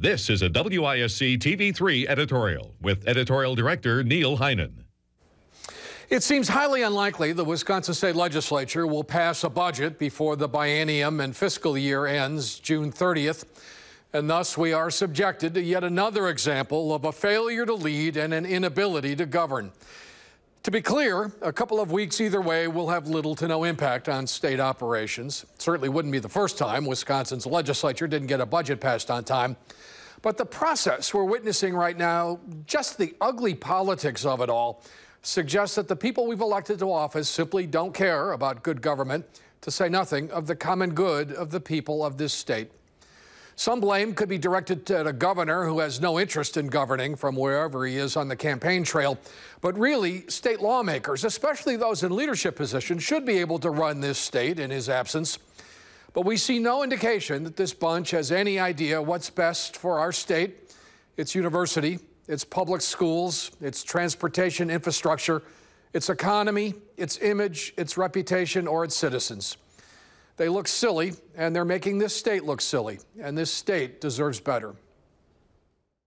This is a WISC TV3 editorial with editorial director Neil Heinen. It seems highly unlikely the Wisconsin State Legislature will pass a budget before the biennium and fiscal year ends June 30th. And thus, we are subjected to yet another example of a failure to lead and an inability to govern. To be clear, a couple of weeks either way will have little to no impact on state operations. It certainly wouldn't be the first time Wisconsin's legislature didn't get a budget passed on time. But the process we're witnessing right now, just the ugly politics of it all, suggests that the people we've elected to office simply don't care about good government, to say nothing of the common good of the people of this state. Some blame could be directed at a governor who has no interest in governing from wherever he is on the campaign trail. But really, state lawmakers, especially those in leadership positions, should be able to run this state in his absence. But we see no indication that this bunch has any idea what's best for our state, its university, its public schools, its transportation infrastructure, its economy, its image, its reputation, or its citizens. They look silly, and they're making this state look silly, and this state deserves better.